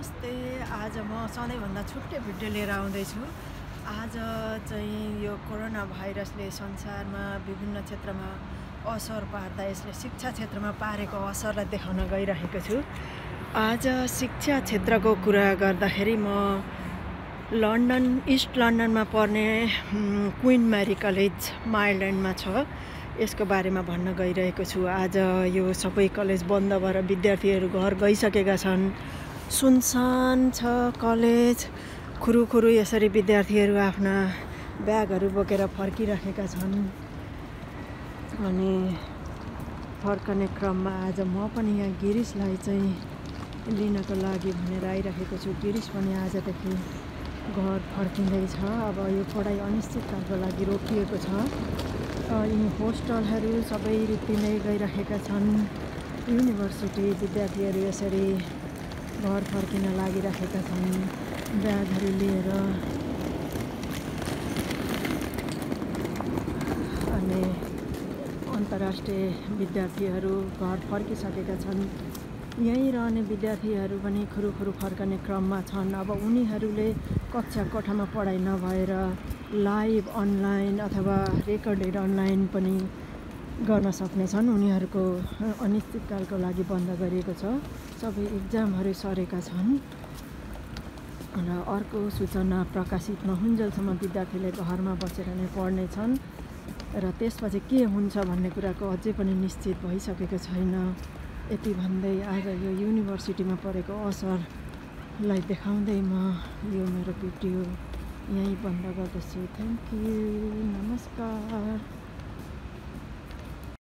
नमस्ते। आज म सधैँभन्दा छुट्टै भिडियो लिएर आउँदैछु। आज चाहिँ यो कोरोना भाइरसले संसारमा विभिन्न क्षेत्रमा असर पार्दा यसले शिक्षा क्षेत्रमा पारेको असरलाई देखाउन गइरहेको छु। आज शिक्षा क्षेत्रको कुरा गर्दाखेरि म लन्डन इस्ट लन्डनमा पर्ने क्विन म्यारी कलेज माइल्यान्डमा छ। यसको बारेमा भन्न गइरहेको छु। आज यो सबै कलेज बन्द भएर विद्यार्थीहरू घर गइसकेका छन्। सुनसान छ कलेज। खुरुखुरु यसरी विद्यार्थीहरू आफ्ना ब्यागहरू बोकेर फर्किरहेका छन्। अनि फर्कने क्रममा आज म पनि यहाँ गिरिसलाई चाहिँ लिनको लागि भनेर आइरहेको छु। गिरिस पनि आजदेखि घर फर्किँदैछ। अब यो पढाइ अनिश्चितकालको लागि रोकिएको छ। यी होस्टलहरू सबै रित्तिँदै गइरहेका छन्। युनिभर्सिटी विद्यार्थीहरू यसरी घर फर्किन लागिरहेका छन्। ब्यागहरू लिएर अनि अन्तर्राष्ट्रिय विद्यार्थीहरू घर फर्किसकेका छन्। यहीँ रहने विद्यार्थीहरू पनि खुरुखुरु फर्कने क्रममा छन्। अब उनीहरूले कक्षा कोठामा पढाइ नभएर लाइभ अनलाइन अथवा रेकर्डेड अनलाइन पनि गर्न सक्नेछन् उनीहरूको अनिश्चितकालको लागि बन्द गरिएको छ। सबै इक्जामहरू सरेका छन्। र अर्को सूचना प्रकाशित नहुन्जेलसम्म विद्यार्थीले घरमा बसेर नै पढ्नेछन् र त्यसपछि के हुन्छ भन्ने कुराको अझै पनि निश्चित भइसकेको छैन। यति भन्दै आज यो युनिभर्सिटीमा परेको असरलाई देखाउँदै म यो मेरो भिडियो यहीँ बन्द गर्दछु। थ्याङ्क यू नमस्कार।